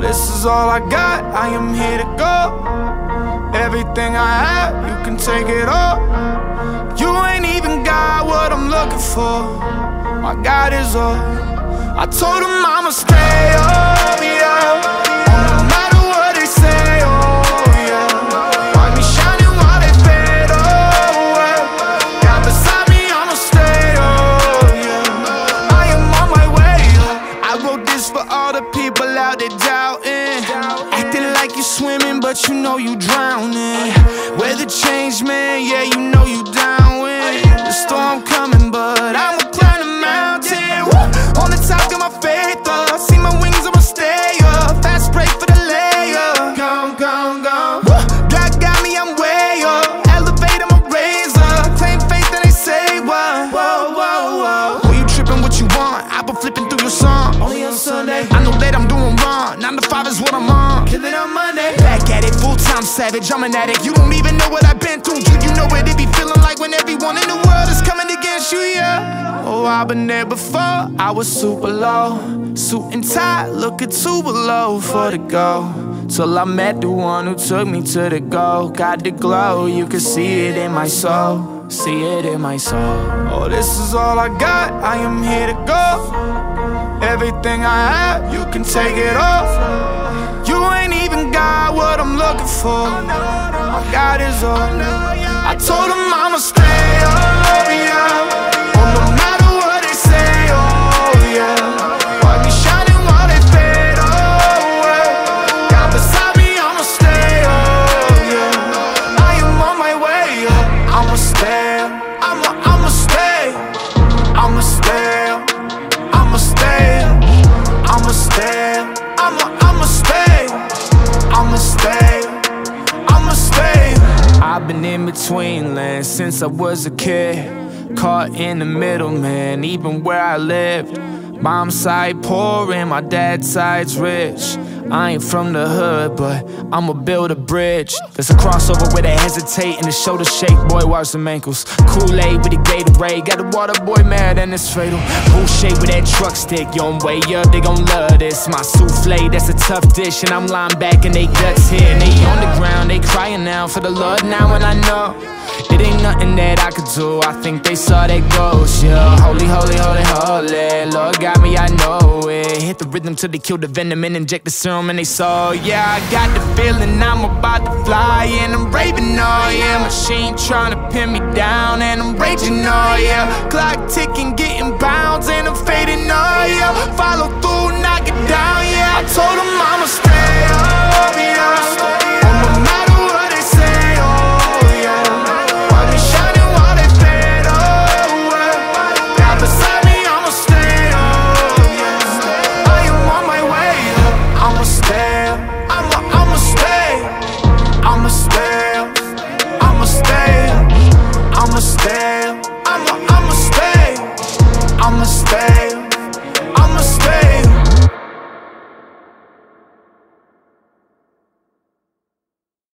this is all I got, I am here to go. Everything I have, you can take it all. You ain't even got what I'm looking for. My God is all. I told him I'ma stay up, know you drowning. Weather change, man, yeah, you know you down with. The storm coming, but I'ma climb the mountain. Woo! On the top, got my faith up. See my wings, I'ma stay up. Fast break for the layup. Gone, gone, gone. God got me, I'm way up. Elevate, I'm a razor. Claim faith, and they say what? Whoa, whoa, whoa. Who you tripping? What you want? I've been flipping through your song. Only on Sunday. I know that I'm doing wrong. Nine to five is what I'm on. Kill it on Monday. Back at it, full time savage. I'm an addict. You don't even know what I've been through. Do you know what it be feeling like when everyone in the world is coming against you? Yeah. Oh, I've been there before. I was super low. Suit and tie, looking too below for the go. Till I met the one who took me to the goal. Got the glow, you can see it in my soul. See it in my soul. Oh, this is all I got. I am here to go. Everything I have, you can take it off. Looking for. My God is all. I told him I'ma stay up, yeah. Oh, no matter what they say, oh yeah. Watch me shining while they fade oh, away. God beside me, I'ma stay, oh yeah. I am on my way, yeah. I'ma stay, I'ma, I'ma stay, I'ma stay, I'ma stay, I'ma stay, I'ma, stay, I'ma stay, been in between lands since I was a kid. Caught in the middle, man, even where I lived. Mom's side poor and my dad's side's rich. I ain't from the hood, but I'ma build a bridge. There's a crossover where they hesitate and the shoulder shake. Boy, watch them ankles. Kool-Aid with the Gatorade. Got the water boy mad and it's fatal. Bullshit with that truck stick. Yo, I'm way up, they gon' love this. My souffle, that's a tough dish. And I'm lying back and they guts here. And they on the ground, they crying now for the love now. And I know it ain't nothing that I could do. I think they saw that ghost, yeah. Holy, holy, holy, holy. Lord got me, I know it. Hit the rhythm till they kill the venom and inject the serum and they saw, yeah. I got the feeling I'm about to fly and I'm raving, oh yeah. Machine trying to pin me down and I'm raging, oh yeah. Clock ticking, getting bounds and I'm fading, oh yeah. Follow through,